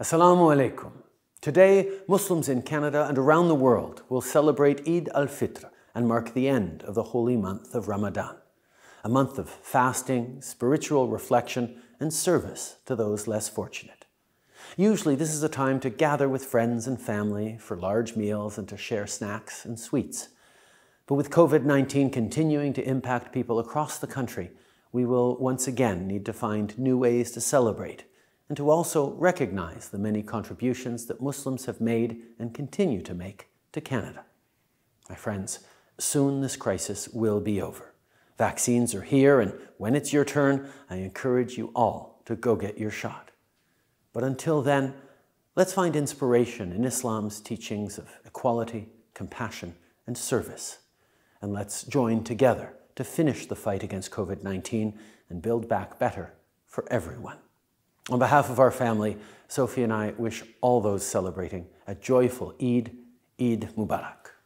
Assalamu alaikum. Today, Muslims in Canada and around the world will celebrate Eid al-Fitr and mark the end of the holy month of Ramadan, a month of fasting, spiritual reflection, and service to those less fortunate. Usually, this is a time to gather with friends and family for large meals and to share snacks and sweets. But with COVID-19 continuing to impact people across the country, we will once again need to find new ways to celebrate and to also recognize the many contributions that Muslims have made and continue to make to Canada. My friends, soon this crisis will be over. Vaccines are here, and when it's your turn, I encourage you all to go get your shot. But until then, let's find inspiration in Islam's teachings of equality, compassion, and service. And let's join together to finish the fight against COVID 19 and build back better for everyone. On behalf of our family, Sophie and I wish all those celebrating a joyful Eid, Eid Mubarak.